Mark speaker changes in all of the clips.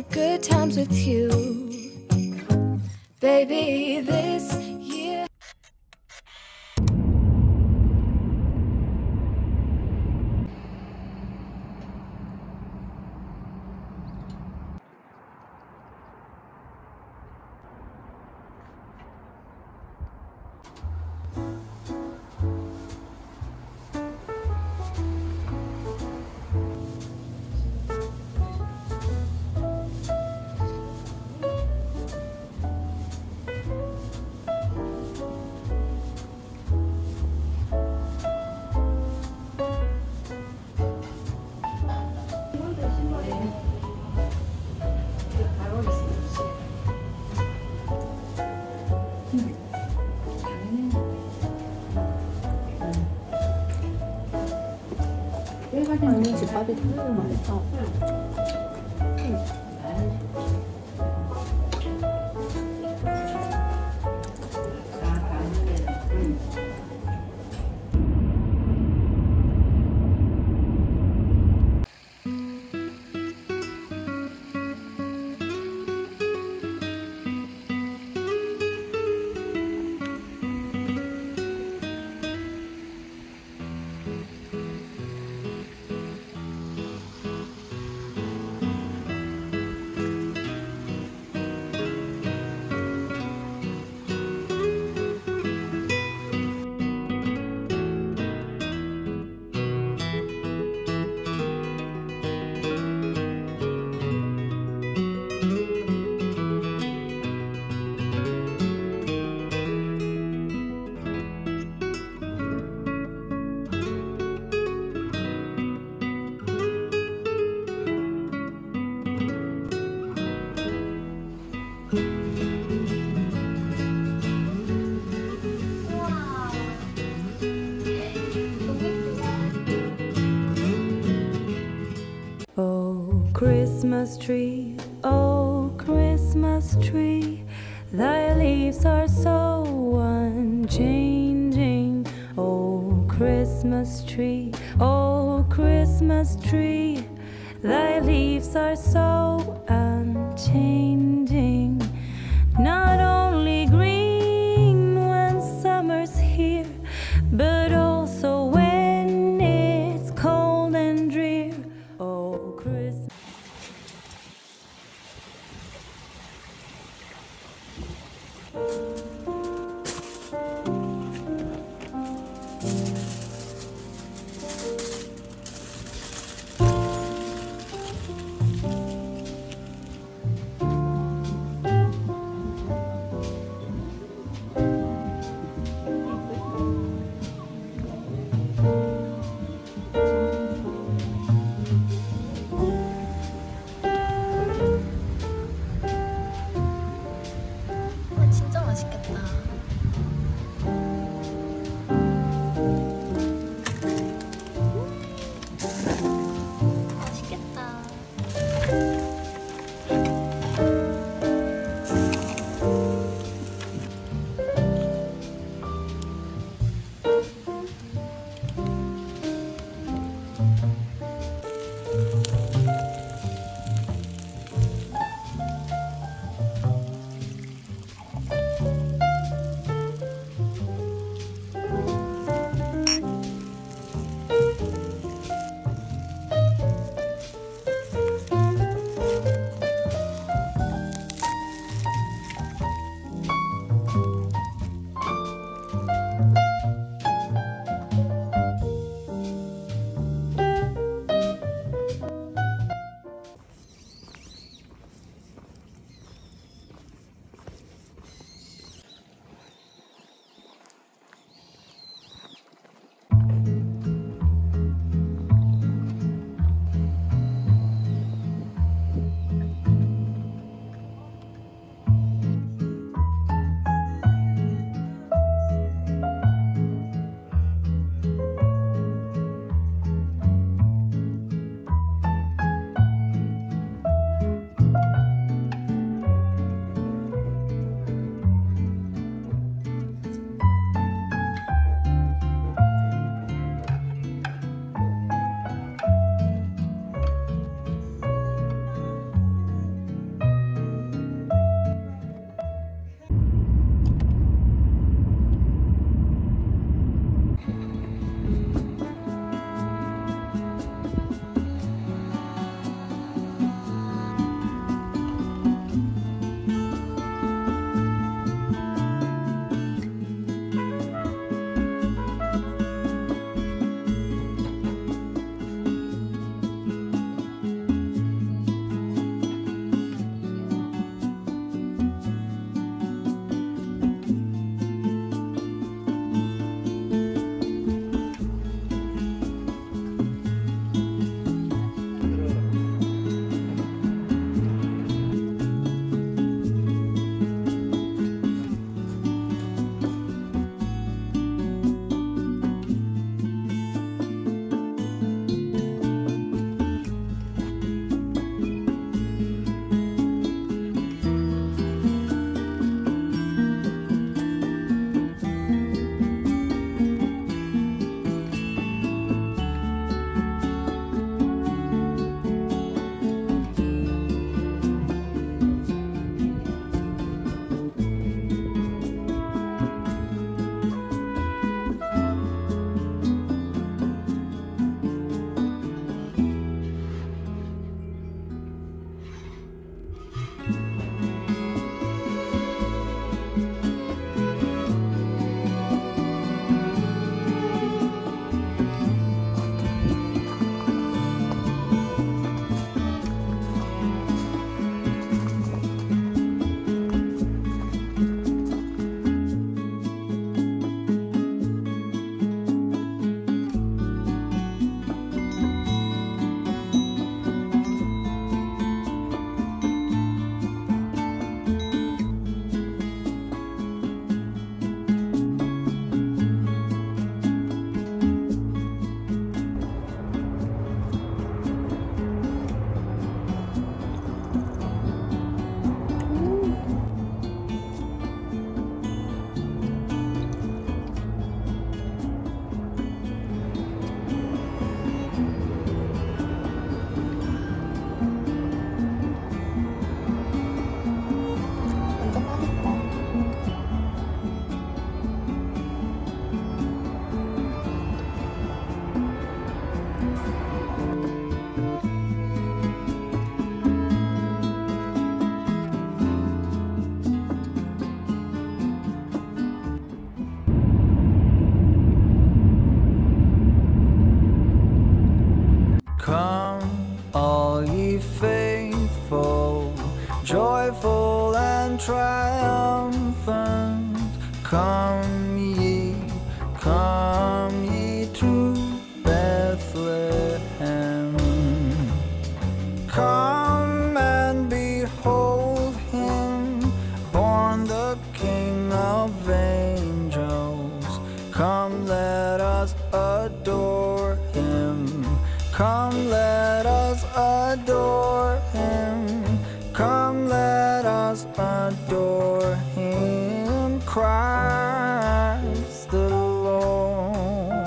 Speaker 1: The good times with you. Baby, this 他
Speaker 2: 跟你们一起发的这个嘛
Speaker 3: 好 Christmas tree, oh, Christmas tree, thy leaves are so unchanging. Oh, Christmas tree, oh, Christmas tree, thy leaves are so unchanging.
Speaker 4: 맛있겠다. Adore him. Christ the Lord.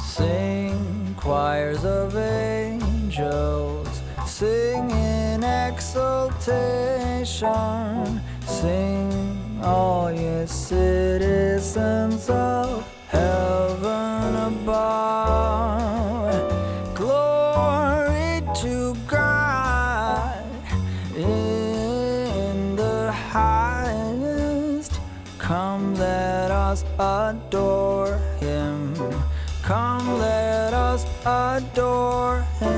Speaker 4: Sing choirs of angels, sing in exultation, sing all ye citizens of heaven above. Glory to God in the highest. Come, let us adore him. Come, let us adore him.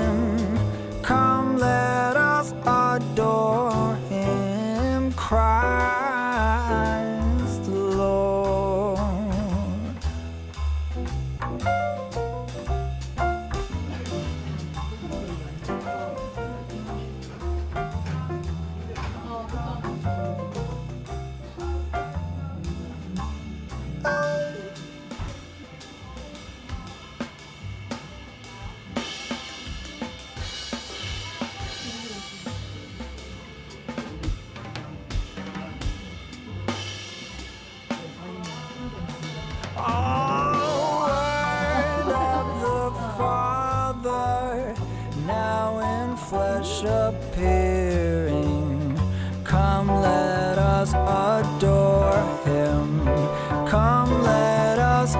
Speaker 4: Us adore him. Come, let us